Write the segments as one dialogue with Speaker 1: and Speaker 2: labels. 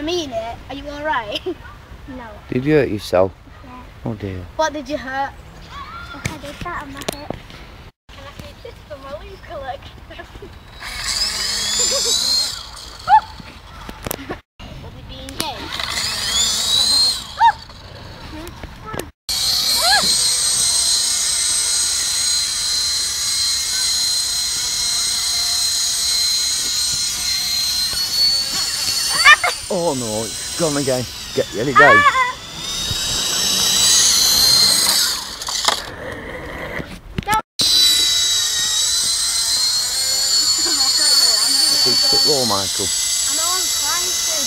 Speaker 1: I mean it. Are you alright?
Speaker 2: No.
Speaker 3: Did you hurt yourself?
Speaker 2: Yeah.
Speaker 3: Oh dear.
Speaker 1: what did you hurt?
Speaker 2: I did that on my hip.
Speaker 1: Can I keep this for my loot collection?
Speaker 3: Oh no, it's gone again. Get ready, go. Keep it low, Michael.
Speaker 1: I know I'm trying to.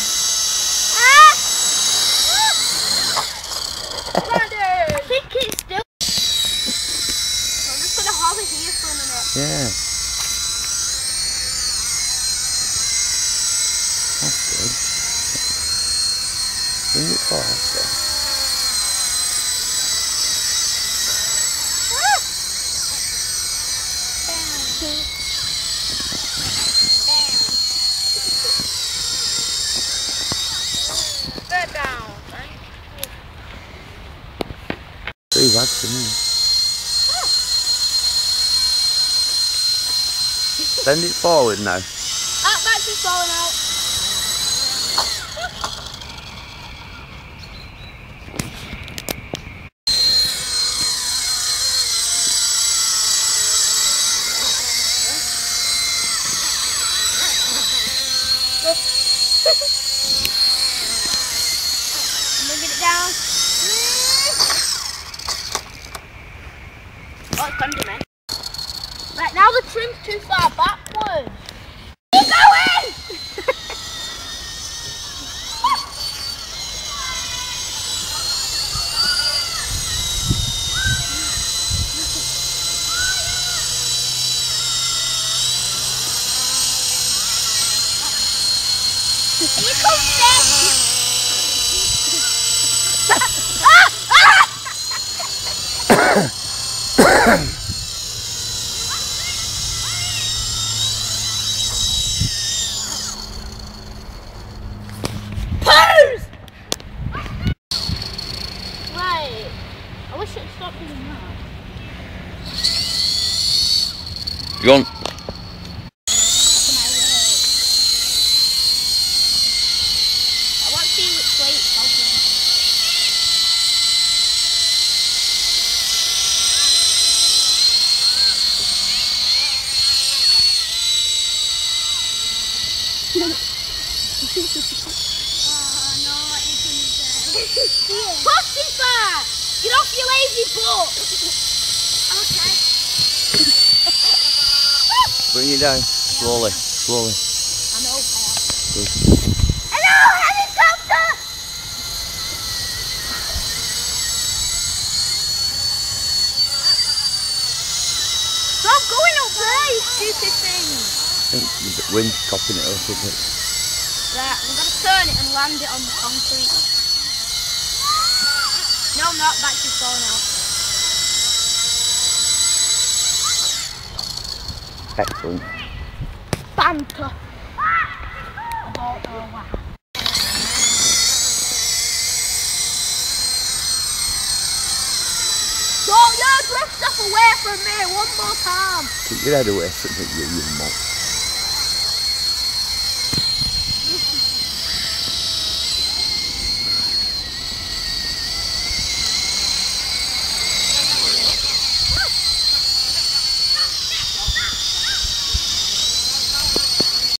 Speaker 1: I think it's still. I'm just gonna hold it here for a minute.
Speaker 3: Yeah. That's good. Faster.
Speaker 1: Sit down.
Speaker 3: Too bad for me. Bend it forward now.
Speaker 1: Ah, that's just falling out. Right, now the trim's too far backwards. Keep going! you back! Pose! Right. I wish it stopped doing that.
Speaker 3: You want?
Speaker 1: I want to see which way it's going. Pussifer! Get off your lazy butt! okay.
Speaker 3: Bring it down. Slowly. Slowly.
Speaker 1: I know.
Speaker 3: Good.
Speaker 1: Hello, helicopter! Stop going up there, you stupid thing!
Speaker 3: I think the wind's copping it up a bit.
Speaker 1: Right, I'm gonna turn it and land it on the concrete. No, I'm not. That's just falling out.
Speaker 3: Excellent.
Speaker 1: Banter. Don't know why. Don't you drift stuff away from me one more time.
Speaker 3: Keep your head away from it, you, you mutt.